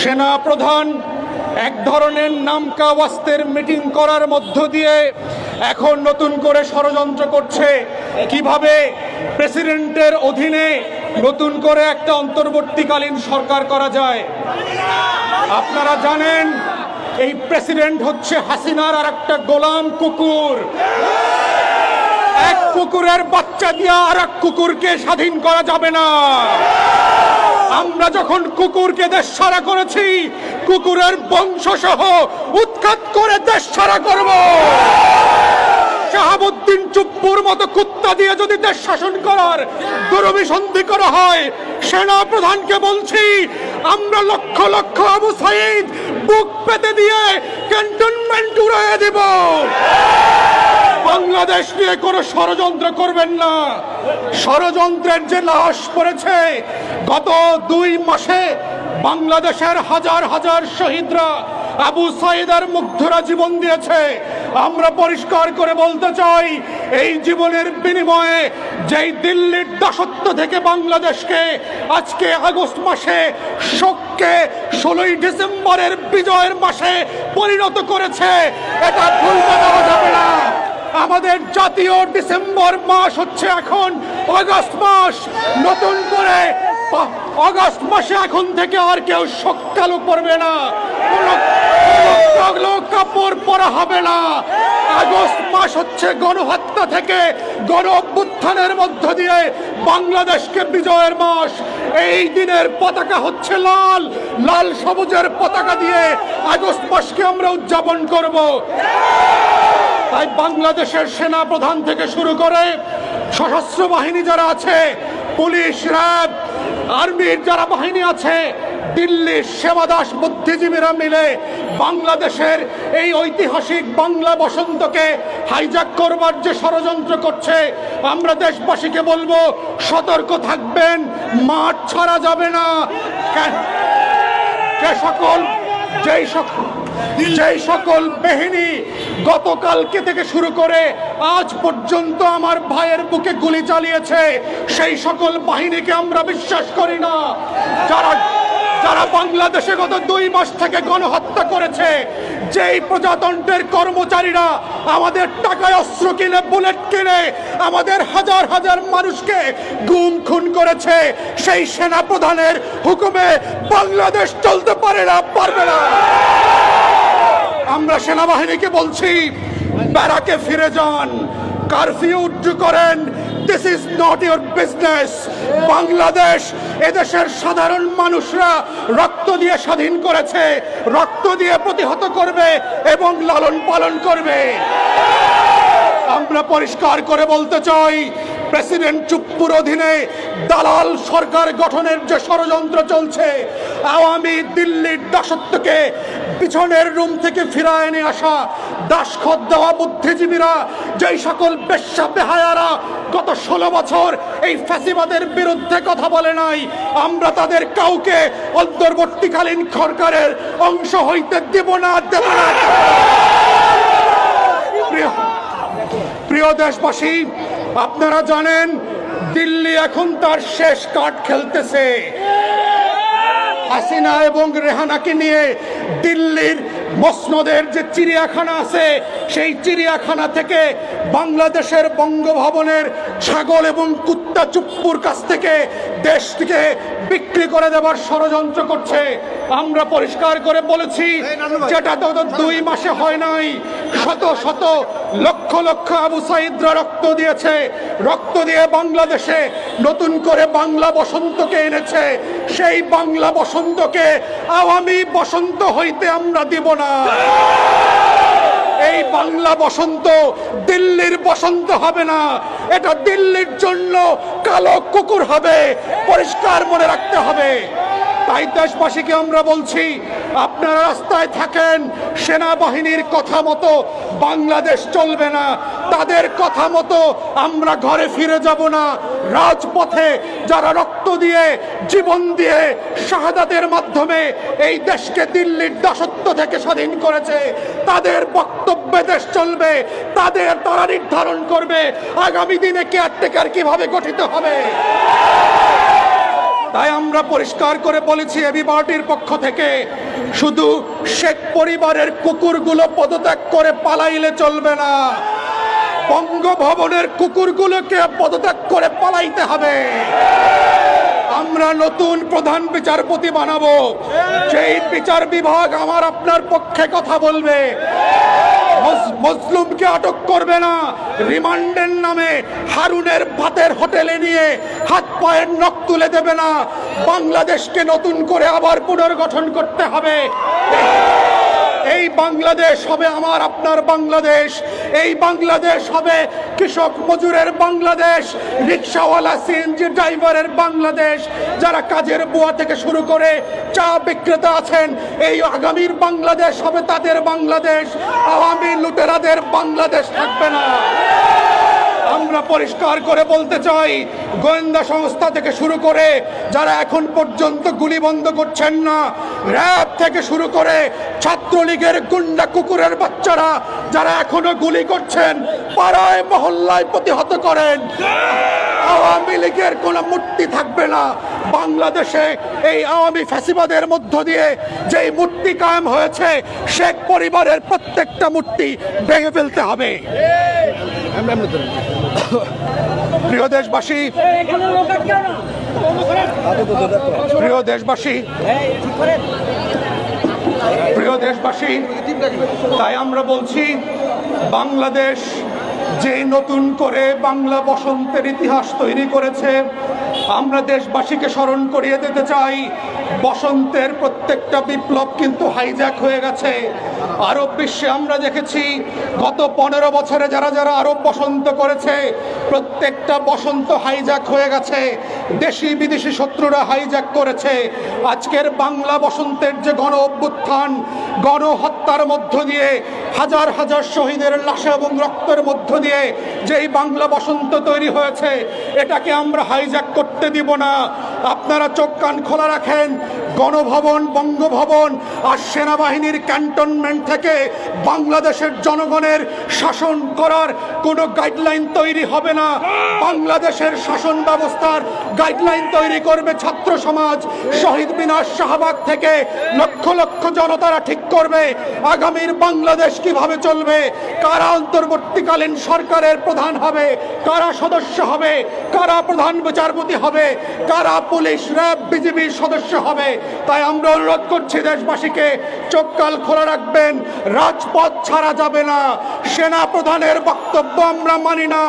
সেনা প্রধান এক ধরনের নামকা ওয়াস্তের মিটিং করার মধ্য দিয়ে এখন নতুন করে ষড়যন্ত্র করছে। কীভাবে প্রেসিডেন্টের অধীনে নতুন করে একটা অন্তর্বর্তীকালীন সরকার করা যায়? আপনারা জানেন, এই প্রেসিডেন্ট হচ্ছে হাসিনার আর একটা গোলাম কুকুর। এক কুকুরের বাচ্চা দিয়ে আর এক কুকুরকে স্বাধীন করা যাবে না। আমরা যখন কুকুরকে দেশ ছাড়া করেছি, কুকুরের বংশ সহ উৎখাত করে দেশ ছাড়া করব। শাহাবুদ্দিন চুপ্পুর মতো কুত্তা দিয়ে যদি দেশ শাসন করার দুরভিসন্ধি করা হয়, সেনা প্রধানকে বলছি, আমরা লক্ষ লক্ষ আবু সাইদ বুক পেতে দিয়ে ক্যান্টনমেন্ট উড়াইয়ে দেব। বাংলাদেশ নিয়ে কোনো ষড়যন্ত্র করবেন না। ষড়যন্ত্রের যে লাশ পড়েছে, গত দুই মাসে বাংলাদেশের হাজার হাজার শহীদরা আবু সাইদার মুগ্ধরা জীবন দিয়েছে। আমরা পরিষ্কার করে বলতে চাই, এই জীবনের বিনিময়ে যেই দিল্লির দাসত্ব থেকে বাংলাদেশকে আজকে আগস্ট মাসে শোককে ষোলোই ডিসেম্বরের বিজয়ের মাসে পরিণত করেছে, এটা যাবে না আমাদের জাতীয় ডিসেম্বর মাস হচ্ছে এখন আগস্ট মাস। নতুন করে আগস্ট মাসে এখন থেকে আর কেউ সকালও পড়বে না। কাপড় পরা হবে না। আগস্ট মাস হচ্ছে গণহত্যা থেকে গণ অভ্যুত্থানের মধ্য দিয়ে বাংলাদেশকে বিজয়ের মাস। এই দিনের পতাকা হচ্ছে লাল লাল সবুজের পতাকা দিয়ে আগস্ট মাসকে আমরা উদযাপন করব। তাই বাংলাদেশের সেনা প্রধান থেকে শুরু করে সশস্ত্র বাহিনী যারা আছে, পুলিশ, র্যাব, আর্মির যারা বাহিনী আছে, দিল্লির সেবাদাস বুদ্ধিজীবীরা মিলে বাংলাদেশের এই ঐতিহাসিক বাংলা বসন্তকে হাইজাক করবার যে ষড়যন্ত্র করছে, আমরা দেশবাসীকে বলব, সতর্ক থাকবেন, মাঠ ছাড়া যাবে না। সকল যেই সকল যেই সকল বাহিনী গতকালকে থেকে শুরু করে আজ পর্যন্ত আমার ভাইয়ের বুকে গুলি চালিয়েছে, সেই সকল বাহিনীকে আমরা বিশ্বাস করি না। যারা যারা বাংলাদেশে গত দুই মাস থেকে গণহত্যা করেছে, যেই প্রজাতন্ত্রের কর্মচারীরা আমাদের টাকায় অস্ত্র কিনে, বুলেট কিনে, আমাদের হাজার হাজার মানুষকে গুম, খুন করেছে, সেই সেনা প্রধানের হুকুমে বাংলাদেশ চলতে পারে না, পারবে না। আমরা সেনাবাহিনীকে বলছি, ব্যারাকে ফিরে যান। কারফিউ উজ্জু করেন this is not your business Bangladesh এদেশের সাধারণ মানুষরা রক্ত দিয়ে স্বাধীন করেছে, রক্ত দিয়ে প্রতিহত করবে এবং লালন পালন করবে। আমরা পরিষ্কার করে বলতে চাই, প্রেসিডেন্ট চুপ্পুর অধীনে দালাল সরকার গঠনের যে ষড়যন্ত্র চলছে, আওয়ামী দিল্লির দাসত্বকে পিছনের রুম থেকে ফিরায় এনে আসা দাসখত দেওয়া বুদ্ধিজীবীরা, যেই সকল বেশ্যা বেহায়ারা গত ষোলো বছর এই ফ্যাসিবাদের বিরুদ্ধে কথা বলে নাই, আমরা তাদের কাউকে অন্তর্বর্তীকালীন সরকারের অংশ হইতে দেব না দেব না। প্রিয় দেশবাসী, আপনারা জানেন, দিল্লি এখন তার শেষ কার্ড খেলতেছে। হাসিনা এবং রেহানাকে নিয়ে দিল্লির মসনদের যে চিড়িয়াখানা আছে সেই চিড়িয়াখানা থেকে বাংলাদেশের বঙ্গভবনের ছাগল এবং কুত্তা চুপ্পুর কাছ থেকে দেশটিকে বিক্রি করে দেওয়ার ষড়যন্ত্র করছে। আমরা পরিষ্কার করে বলেছি যেটা তো দুই মাসে হয় নাই। শত শত লক্ষ লক্ষ আবু সাইদরা রক্ত দিয়েছে। রক্ত দিয়ে বাংলাদেশে নতুন করে বাংলা বসন্তকে এনেছে। সেই বাংলা বসন্তকে আওয়ামী বসন্ত হইতে আমরা দিব না। এই বাংলা বসন্ত দিল্লির বসন্ত হবে না। এটা দিল্লির জন্য কালো কুকুর হবে, পরিষ্কার মনে রাখতে হবে। তাই দেশবাসীকে আমরা বলছি, আপনারা রাস্তায় থাকেন, সেনাবাহিনীর কথা মতো বাংলাদেশ চলবে না। তাদের কথা মতো আমরা ঘরে ফিরে যাব না। রাজপথে যারা রক্ত দিয়ে, জীবন দিয়ে শাহাদাতের মাধ্যমে এই দেশকে দিল্লির দাসত্ব থেকে স্বাধীন করেছে, তাদের বক্তব্যে দেশ চলবে, তাদের তারা নির্ধারণ করবে, আগামী দিনে কেয়ারটেকার কীভাবে গঠিত হবে। তাই আমরা পরিষ্কার করে বলেছি এবি পার্টির পক্ষ থেকে, শুধু শেখ পরিবারের কুকুরগুলো পদত্যাগ করে পালাইলে চলবে না। বঙ্গভবনের কুকুরগুলোকে পদত্যাগ করে পালাইতে হবে। আমরা নতুন প্রধান বিচারপতি বানাবো। সেই বিচার বিভাগ আমার আপনার পক্ষে কথা বলবে মজলুমকে আটক করবে না। রিমান্ডের নামে হারুনের ভাতের হোটেলে নিয়ে হাত পায়ের নখ তুলে দেবে না। বাংলাদেশকে নতুন করে আবার পুনর্গঠন করতে হবে। এই বাংলাদেশ হবে আমার, আপনার বাংলাদেশ। এই বাংলাদেশ হবে কৃষক মজুরের বাংলাদেশ, রিক্সাওয়ালা সিএনজি ড্রাইভারের বাংলাদেশ। যারা কাজের বুয়া থেকে শুরু করে চা বিক্রেতা আছেন, এই আগামীর বাংলাদেশ হবে তাদের বাংলাদেশ। আওয়ামী লুটেরাদের বাংলাদেশ থাকবে না। আমরা পরিষ্কার করে বলতে চাই, গোয়েন্দা সংস্থা থেকে শুরু করে যারা এখন পর্যন্ত গুলি বন্ধ করছেন না, র্যাব থেকে শুরু করে ছাত্রলীগের গুন্ডা কুকুরের বাচ্চারা যারা এখনও গুলি করছেন, পাড়ায়, মহল্লায় প্রতিহত করেন। আওয়ামী লীগের কোনো মূর্তি থাকবে না। বাংলাদেশে এই আওয়ামী ফ্যাসিবাদের মধ্য দিয়ে যেই মূর্তি কায়েম হয়েছে, শেখ পরিবারের প্রত্যেকটা মূর্তি ভেঙে ফেলতে হবে। প্রিয় দেশবাসী প্রিয় দেশবাসী প্রিয় দেশবাসী, তাই আমরা বলছি, বাংলাদেশ যে নতুন করে বাংলা বসন্তের ইতিহাস তৈরি করেছে আমরা দেশবাসীকে স্মরণ করিয়ে দিতে চাই, বসন্তের প্রত্যেকটা বিপ্লব কিন্তু হাইজ্যাক হয়ে গেছে। আরব বিশ্বে আমরা দেখেছি, গত পনেরো বছরে যারা যারা আরব বসন্ত করেছে, প্রত্যেকটা বসন্ত হাইজ্যাক হয়ে গেছে। দেশি বিদেশি শত্রুরা হাইজ্যাক করেছে। আজকের বাংলা বসন্তের যে গণ অভ্যুত্থান, গণহত্যার মধ্য দিয়ে হাজার হাজার শহীদের লাশা এবং রক্তের মধ্য দিয়ে যেই বাংলা বসন্ত তৈরি হয়েছে, এটাকে আমরা হাইজ্যাক করতে দিব না। আপনারা চোখ কান খোলা রাখেন গণভবন, বঙ্গভবন আর সেনাবাহিনীর ক্যান্টনমেন্ট থেকে বাংলাদেশের জনগণের শাসন করার কোনো গাইডলাইন তৈরি হবে না। বাংলাদেশের শাসন ব্যবস্থার গাইডলাইন তৈরি করবে ছাত্র সমাজ। শহীদ মিনার শাহবাগ থেকে লক্ষ লক্ষ জনতারা ঠিক করবে আগামীর বাংলাদেশ কীভাবে চলবে, কারা অন্তর্বর্তীকালীন সরকারের প্রধান হবে, কারা সদস্য হবে, কারা প্রধান বিচারপতি হবে, কারা পুলিশ, র্যাব, বিজিবির সদস্য হবে তাই আমরা অনুরোধ করছি দেশবাসীকে, চোখ কাল খোলা রাখবেন, রাজপথ ছাড়া যাবে না, সেনা প্রধানের বক্তব্য আমরা মানি না।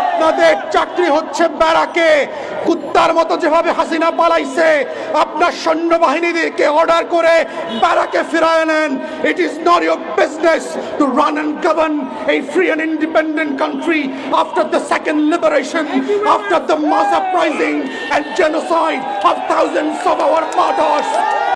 আপনাদের চাকরি হচ্ছে ব্যারাকে, কুত্তার মতো যেভাবে হাসিনা পালাইছে, আপনার সৈন্যবাহিনীদেরকে অর্ডার করে ব্যারাকে ফিরায় নেন। It is not your business to run and govern a free and independent country after the second liberation, after the mass uprising and genocide of thousands of our martyrs.